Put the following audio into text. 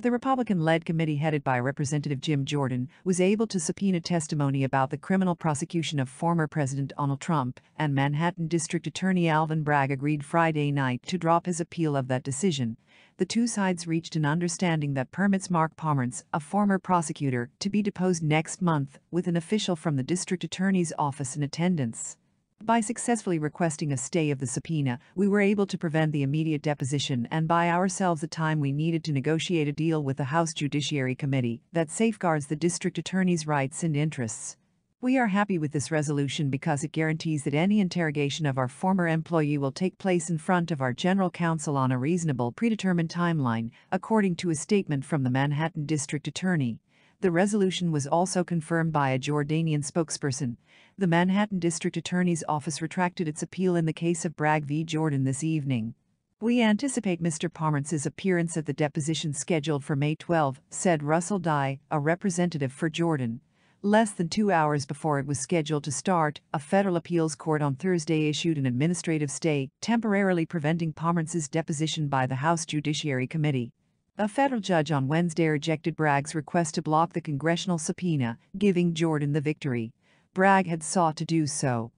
The Republican-led committee headed by Representative Jim Jordan was able to subpoena testimony about the criminal prosecution of former President Donald Trump, and Manhattan District Attorney Alvin Bragg agreed Friday night to drop his appeal of that decision. The two sides reached an understanding that permits Mark Pomerantz, a former prosecutor, to be deposed next month, with an official from the district attorney's office in attendance. By successfully requesting a stay of the subpoena, we were able to prevent the immediate deposition and buy ourselves the time we needed to negotiate a deal with the House Judiciary Committee that safeguards the district attorney's rights and interests. We are happy with this resolution because it guarantees that any interrogation of our former employee will take place in front of our general counsel on a reasonable predetermined timeline, according to a statement from the Manhattan District Attorney. The resolution was also confirmed by a Jordanian spokesperson. The Manhattan District Attorney's Office retracted its appeal in the case of Bragg v. Jordan this evening. We anticipate Mr. Pomerantz's appearance at the deposition scheduled for May 12, said Russell Dye, a representative for Jordan. Less than two hours before it was scheduled to start, a federal appeals court on Thursday issued an administrative stay, temporarily preventing Pomerantz's deposition by the House Judiciary Committee. A federal judge on Wednesday rejected Bragg's request to block the congressional subpoena, giving Jordan the victory. Bragg had sought to do so.